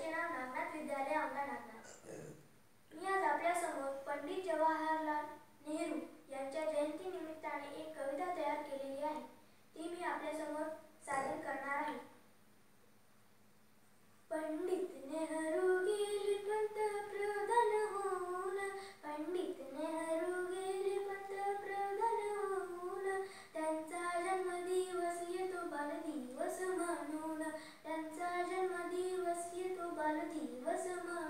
माझे नाव नागनाथ विद्यालय आमला मी आज आपल्यासमोर पंडित जवाहरलाल नेहरू यांच्या जयंती निमित्ताने एक कविता तयार केलेली आहे. ती मी आपल्यासमोर सादर करणार आहे. Pandit doesn't.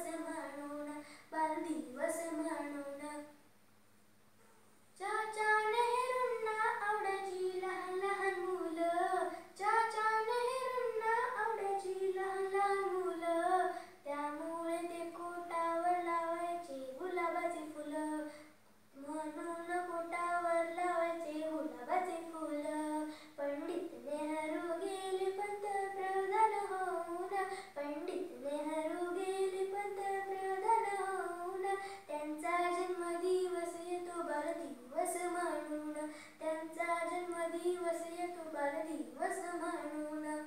was a man. تمتاز المدي وسيتك لدي والسماء نونا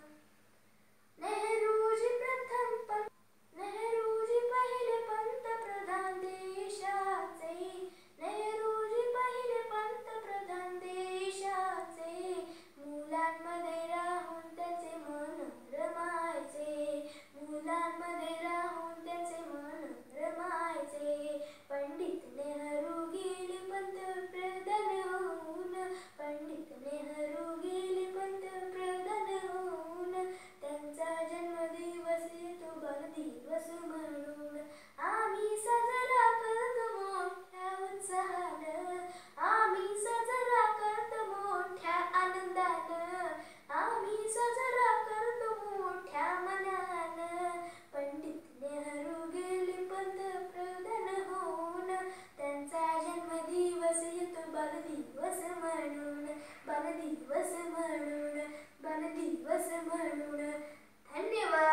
ദിവസമണുണ ബല ദിവസമണുണ ധന്യവാദ